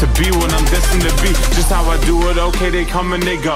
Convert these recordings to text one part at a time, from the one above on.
To be what I'm destined to be. Just how I do it, okay, they come and they go.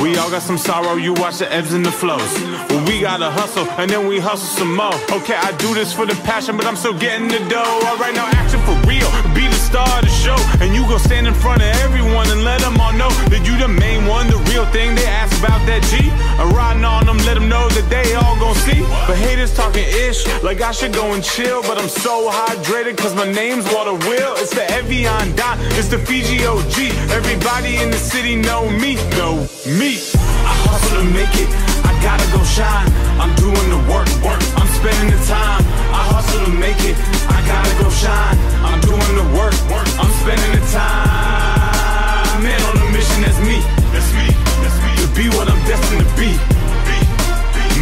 We all got some sorrow, you watch the ebbs and the flows. Well, we gotta hustle, and then we hustle some more. Okay, I do this for the passion, but I'm still getting the dough. Alright, now action for real. Be star of the show. And you go stand in front of everyone and let them all know that you the main one, the real thing. They ask about that G. I'm riding on them, let them know that they all gon' see. But haters talking ish, like I should go and chill. But I'm so hydrated, cause my name's Water Will. It's the Evian Dot, it's the Fiji OG. Everybody in the city know me, know me. I hustle to make it, I gotta go shine. I'm doing the work, work. I'm spending the time. I hustle to make it, I gotta go shine. I'm doing the work. I'm spending the time. Man on a mission, that's me. That's me. That's me. To be what I'm destined to be.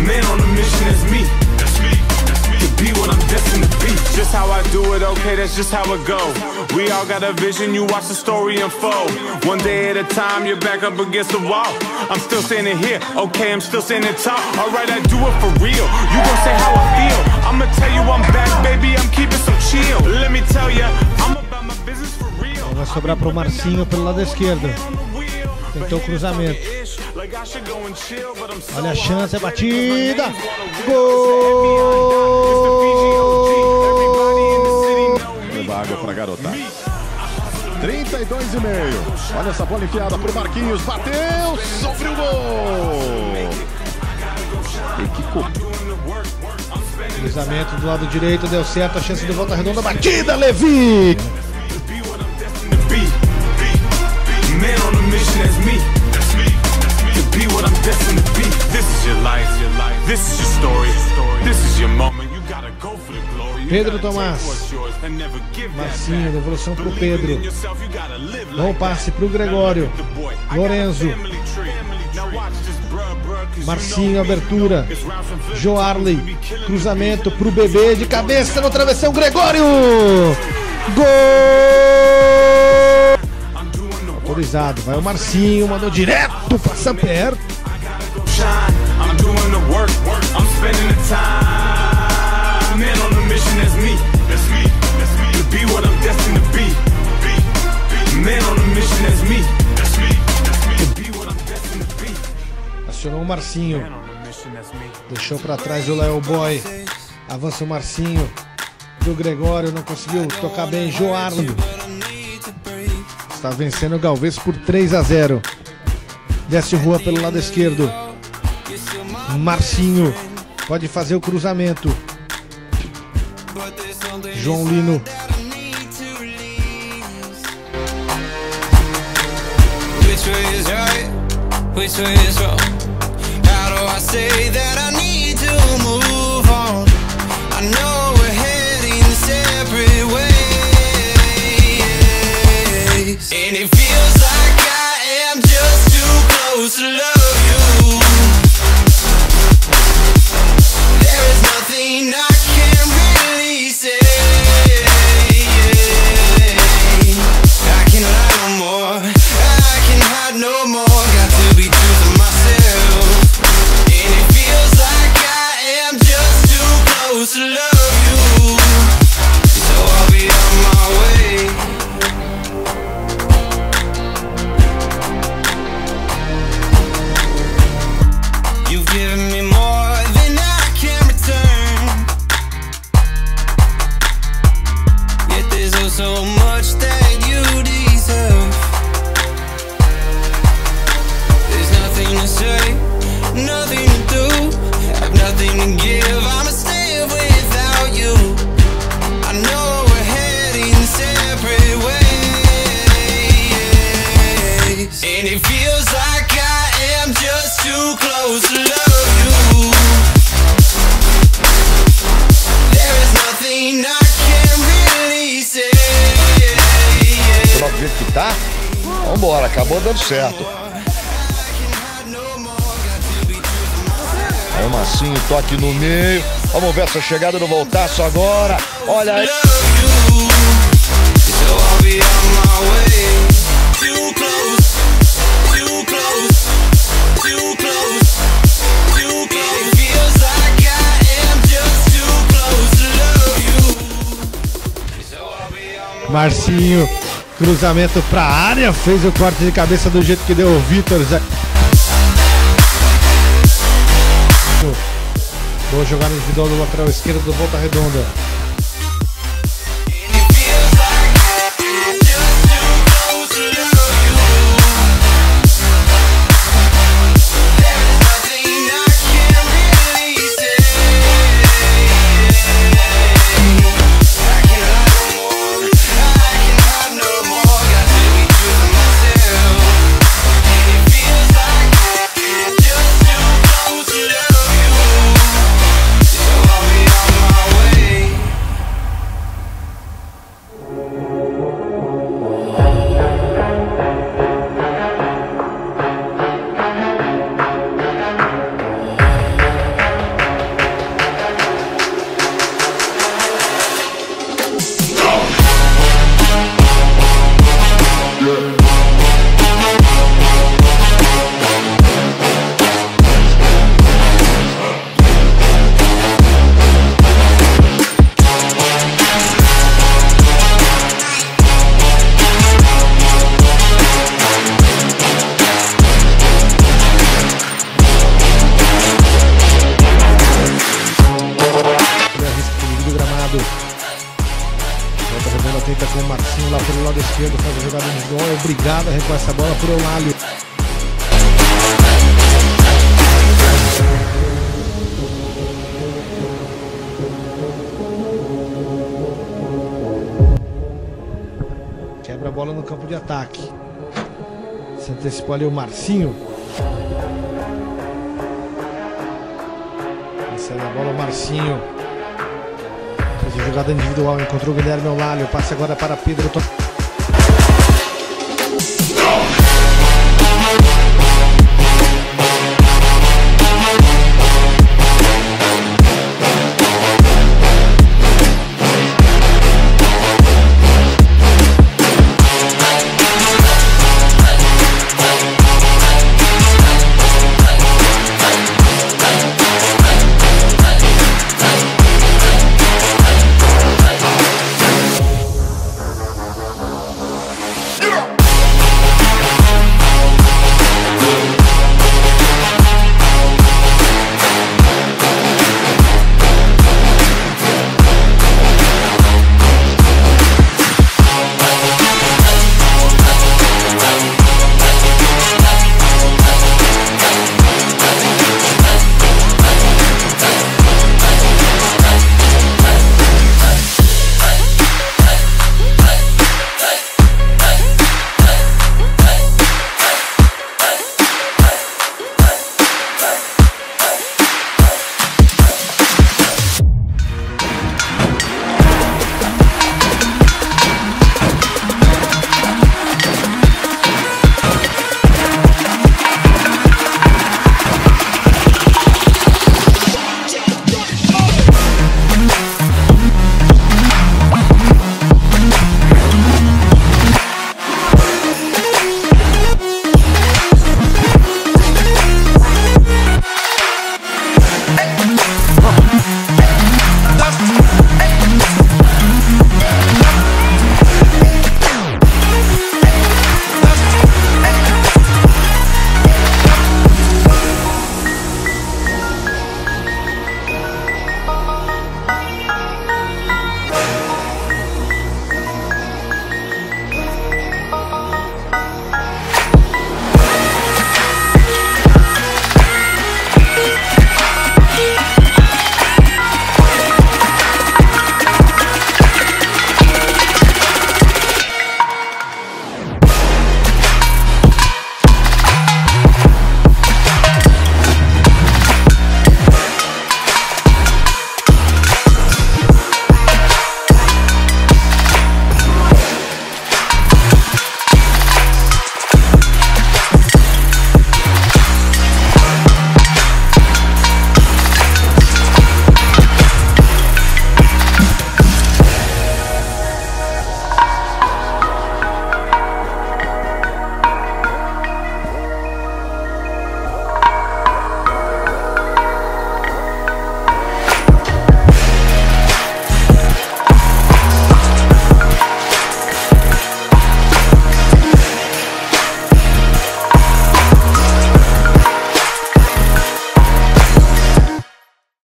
Man on a mission, that's me. That's me. That's me. To be what I'm destined to be. Just how I do it, okay, that's just how it go. We all got a vision, you watch the story unfold. One day at a time, you're back up against the wall. I'm still standing here, okay, I'm still standing tall. Alright, I do it for real. You sobrar pro Marcinho pelo lado esquerdo. Tentou o cruzamento. Olha a chance, é batida. Gol! Leva água pra garotar. 32 e meio. Olha essa bola enfiada pro Marquinhos. Bateu, sofreu o gol. E que co... Cruzamento do lado direito, deu certo. A chance de volta redonda, batida, Levi! Man on a mission, that's me. That's me. To be what I'm destined to be. This is your life. This is your story. This is your moment. You gotta go for the glory. You Pedro Tomás. Marcinho, devolução pro Pedro. Bom passe pro Gregório. Lorenzo. Marcinho, abertura. Joarley, cruzamento pro bebê de cabeça no travessão, Gregório! Gol! Vai o Marcinho, mandou direto pra Samper. Acionou o Marcinho, deixou pra trás o Léo Boy. Avança o Marcinho. Do Gregório, não conseguiu tocar bem. Joarley. Está vencendo o Galvez por 3 a 0. Desce rua pelo lado esquerdo. Marcinho pode fazer o cruzamento. João Lino Which way is wrong? How do I say that I need to move que tá, vambora, acabou dando certo. Aí o Marcinho, toque no meio. Vamos ver essa chegada do Voltaço agora. Olha aí. Marcinho, cruzamento pra área, fez o corte de cabeça do jeito que deu o Vitor. Boa jogada individual do lateral esquerdo do Volta Redonda. Tenta com o Marcinho lá pelo lado esquerdo, faz a jogada individual. É obrigado a recuar essa bola pro Eulálio. Quebra a bola no campo de ataque. Se antecipou ali o Marcinho. Recebe a bola o Marcinho. Jogada individual, encontrou Guilherme Olálio. Passe agora para Pedro. To-